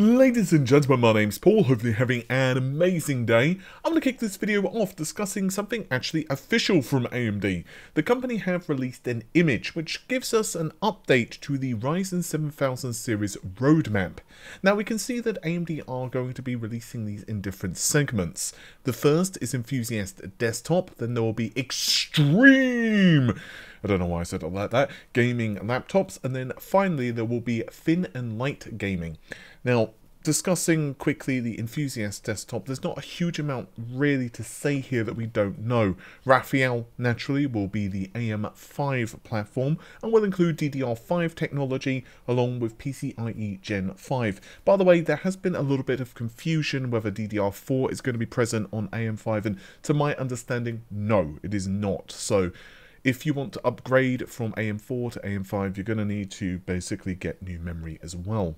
Ladies and gentlemen, my name's Paul, hopefully having an amazing day. I'm going to kick this video off discussing something actually official from AMD. The company have released an image which gives us an update to the Ryzen 7000 series roadmap. Now we can see that AMD are going to be releasing these in different segments. The first is Enthusiast Desktop, then there will be Extreme I don't know why I said it like that, gaming laptops, and then finally there will be thin and light gaming. Now, discussing quickly the Enthusiast desktop, there's not a huge amount really to say here that we don't know. Raphael, naturally, will be the AM5 platform and will include DDR5 technology along with PCIe Gen 5. By the way, there has been a little bit of confusion whether DDR4 is going to be present on AM5 and to my understanding, no, it is not. So if you want to upgrade from AM4 to AM5, you're going to need to basically get new memory as well.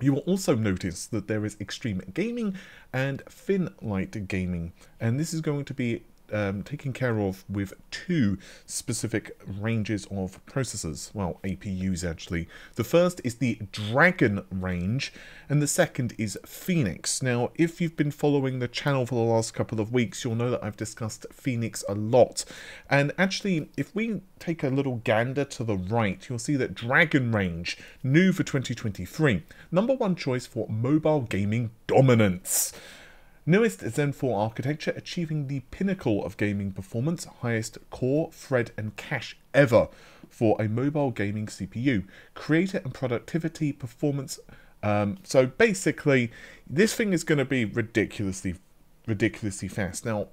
You will also notice that there is Extreme Gaming and Thin Light Gaming, and this is going to be um, taken care of with two specific ranges of processors, well, APUs actually. The first is the Dragon range, and the second is Phoenix. Now, if you've been following the channel for the last couple of weeks, you'll know that I've discussed Phoenix a lot. And actually, if we take a little gander to the right, you'll see that Dragon range, new for 2023, number one choice for mobile gaming dominance. Newest Zen 4 architecture achieving the pinnacle of gaming performance, highest core, thread and cache ever for a mobile gaming CPU. Creator and productivity performance. Um, so basically, this thing is going to be ridiculously, ridiculously fast. Now,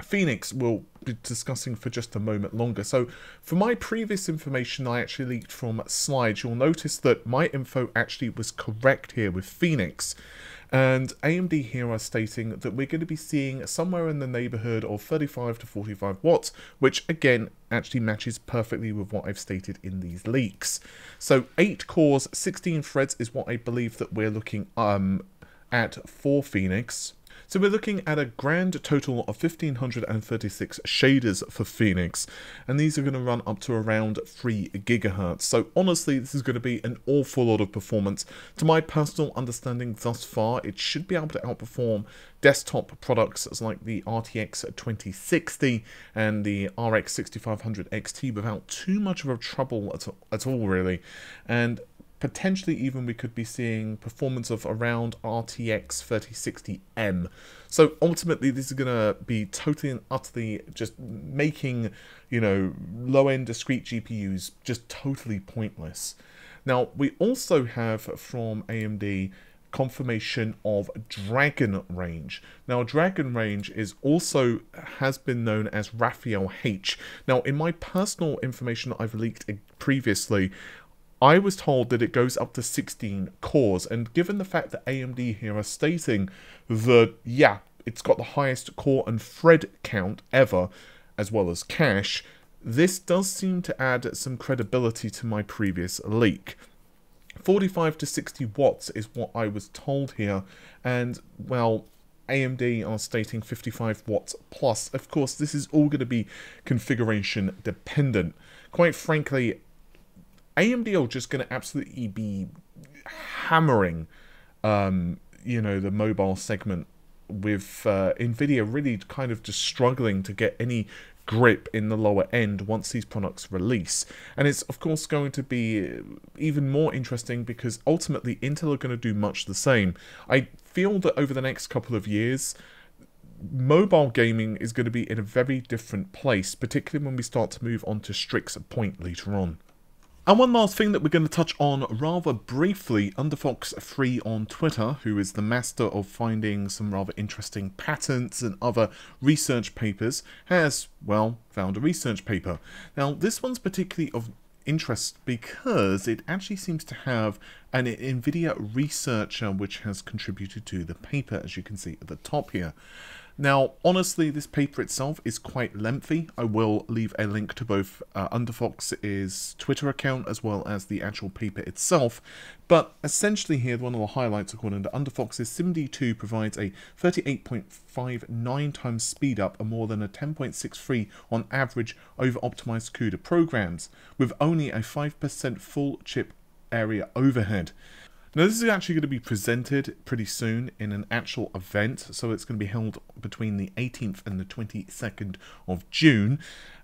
Phoenix will be discussing for just a moment longer. So for my previous information I actually leaked from slides, you'll notice that my info actually was correct here with Phoenix. And AMD here are stating that we're going to be seeing somewhere in the neighborhood of 35 to 45 watts, which again actually matches perfectly with what I've stated in these leaks. So 8 cores, 16 threads is what I believe that we're looking um, at for Phoenix. So we're looking at a grand total of 1536 shaders for Phoenix, and these are going to run up to around 3 gigahertz. So honestly, this is going to be an awful lot of performance. To my personal understanding thus far, it should be able to outperform desktop products like the RTX 2060 and the RX 6500 XT without too much of a trouble at, at all, really. And potentially even we could be seeing performance of around RTX 3060M. So ultimately this is going to be totally and utterly just making, you know, low-end discrete GPUs just totally pointless. Now we also have from AMD confirmation of Dragon Range. Now, Dragon Range is also has been known as Raphael H. Now, in my personal information I've leaked previously, I was told that it goes up to 16 cores, and given the fact that AMD here are stating that, yeah, it's got the highest core and thread count ever, as well as cache, this does seem to add some credibility to my previous leak. 45 to 60 watts is what I was told here, and, well, AMD are stating 55 watts plus. Of course, this is all going to be configuration dependent. Quite frankly, AMD are just going to absolutely be hammering, um, you know, the mobile segment with uh, Nvidia really kind of just struggling to get any grip in the lower end once these products release. And it's of course going to be even more interesting because ultimately Intel are going to do much the same. I feel that over the next couple of years, mobile gaming is going to be in a very different place, particularly when we start to move on to Strix's point later on. And one last thing that we're going to touch on rather briefly, Underfox3 on Twitter, who is the master of finding some rather interesting patents and other research papers, has, well, found a research paper. Now, this one's particularly of interest because it actually seems to have an NVIDIA researcher which has contributed to the paper, as you can see at the top here. Now, honestly, this paper itself is quite lengthy. I will leave a link to both uh, Underfox's Twitter account as well as the actual paper itself. But essentially here, one of the highlights according to Underfox is SIMD2 provides a 38.59 times speed up and more than a 10.63 on average over optimized CUDA programs, with only a 5% full chip area overhead. Now, this is actually going to be presented pretty soon in an actual event, so it's going to be held between the 18th and the 22nd of June.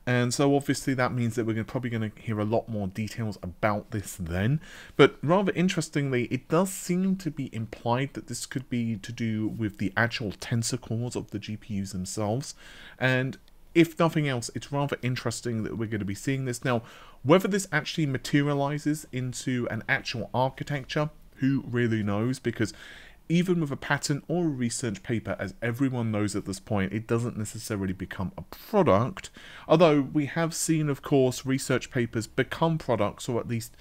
And so obviously that means that we're probably going to hear a lot more details about this then. But rather interestingly, it does seem to be implied that this could be to do with the actual tensor cores of the GPUs themselves. And if nothing else, it's rather interesting that we're going to be seeing this. Now, whether this actually materializes into an actual architecture who really knows? Because even with a patent or a research paper, as everyone knows at this point, it doesn't necessarily become a product. Although we have seen, of course, research papers become products, or at least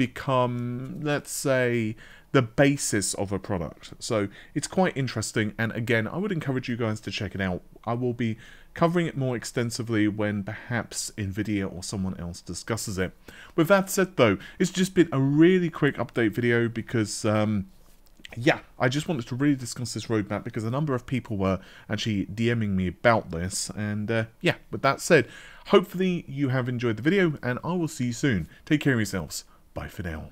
become, let's say, the basis of a product. So it's quite interesting. And again, I would encourage you guys to check it out. I will be covering it more extensively when perhaps NVIDIA or someone else discusses it. With that said though, it's just been a really quick update video because um, yeah, I just wanted to really discuss this roadmap because a number of people were actually DMing me about this. And uh, yeah, with that said, hopefully you have enjoyed the video and I will see you soon. Take care of yourselves. Bye for now.